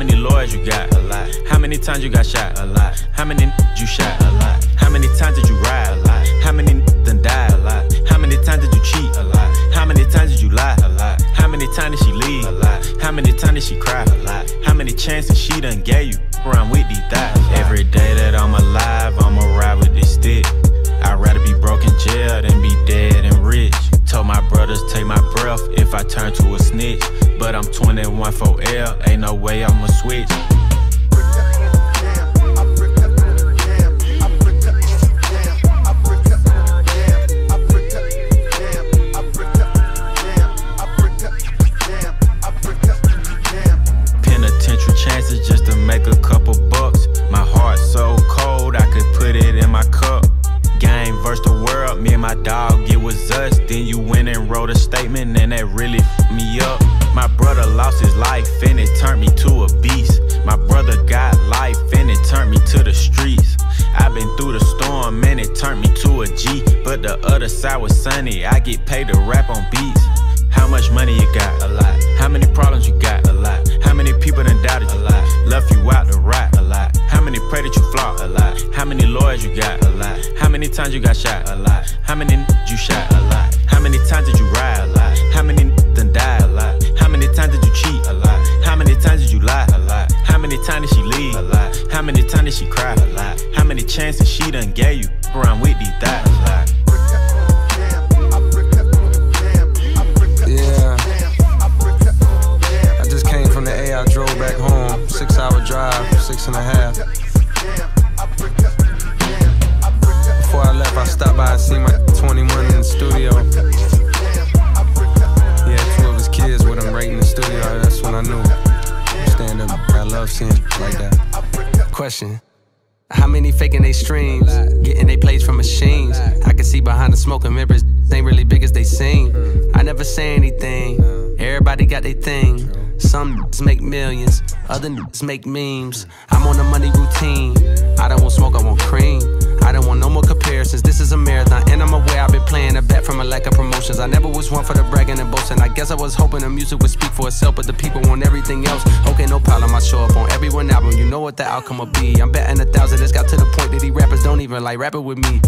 Many lawyers you got? A lot. How many times you got shot? A lot. How many you shot? A lot. How many times did you ride? A lot. How many done died? A lot. How many times did you cheat? A lot. How many times did you lie? A lot. How many times did she leave? A lot. How many times did she cry? A lot. How many chances she done gave you? Around with these thighs. Every day that I'm alive, I'ma ride with this stick. I'd rather be broke in jail than be dead and 21 for L, ain't no way I'ma switch. Penitential chances just to make a couple bucks. My heart so cold, I could put it in my cup. Game versus the world, me and my dog, it was us. Then you went and wrote a statement, and that really f me up. My brother lost his life, and it turned me to a beast. My brother got life, and it turned me to the streets. I've been through the storm, and it turned me to a G. But the other side was sunny, I get paid to rap on beats. How much money you got? A lot. How many problems you got? A lot. How many people done doubted you? A lot. Left you out to rot? A lot. How many pray that you flop? A lot. How many lawyers you got? A lot. How many times you got shot? A lot. How many you shot? A lot. How many times did you ride? A lot. How many chances she done gave you? Around with these thighs? Lot. Yeah. I just came from the A, I drove back home. Six hour drive, six and a half. Before I left, I stopped by and seen my 21 in the studio. Had two of his kids with him right in the studio. That's when I knew. Stand up. I love seeing like that. Question. How many faking they streams? Getting they plays from machines. I can see behind the smoke and mirrors ain't really big as they seem. I never say anything. Everybody got their thing. Some make millions, other make memes. I'm on a money routine. I don't want smoke, I want cream. I don't want no more comparisons. This is a marathon, and I'm aware I've been playing a bet from a lack of promotions. I never was one for the bragging and boasting. I guess I was hoping the music would speak for itself, but the people want everything else. Problem. I show up on every one album. You know what the outcome will be. I'm betting a thousand. It's got to the point that these rappers don't even like rapping with me.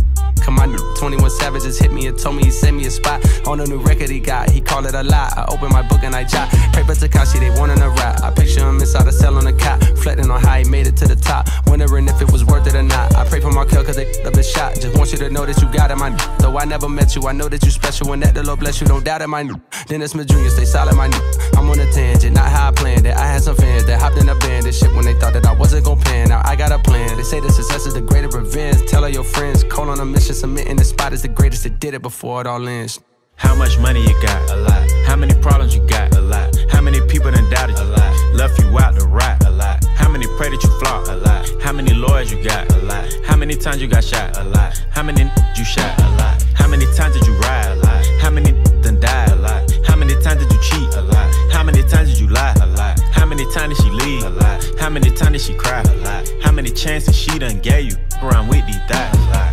Come on, 21 Savages hit me and told me he sent me a spot on a new record he got. He called it a lot. I opened my book and I jot. For Tekashi, they wanting a rap. I picture him inside a cell on a cot, reflecting on how he made it to the top. Wondering if it was worth it or not. I pray for Markelle cause they up the shot. Just want you to know that you got it, my n- Though I never met you, I know that you special and that the Lord bless you. Don't doubt it, my n- Dennis Smith Jr., stay solid, my new. I'm on a tangent, not how I planned it. I had some fans that hopped in a band and shit when they thought that I wasn't gon' pan. Now I got a plan. They say the success is the greater revenge. Tell all your friends, call on a mission, submitting the spot is the greatest that did it before it all ends. How much money you got? A lot. How many problems you got? A lot. How many people done doubted you? A lot. Left you out to rot? A lot. How many pray that you flop? A lot. How many lawyers you got? A lot. How many times you got shot? A lot. How many you shot? A lot. How many times did you ride? A lot. How many done died? A lot. How many times did you cheat? A lot. How many times did you lie? A lot. How many times did she leave? A lot. How many times did she cry? A lot. How many chances she done gave you? Around with these thighs? A lot.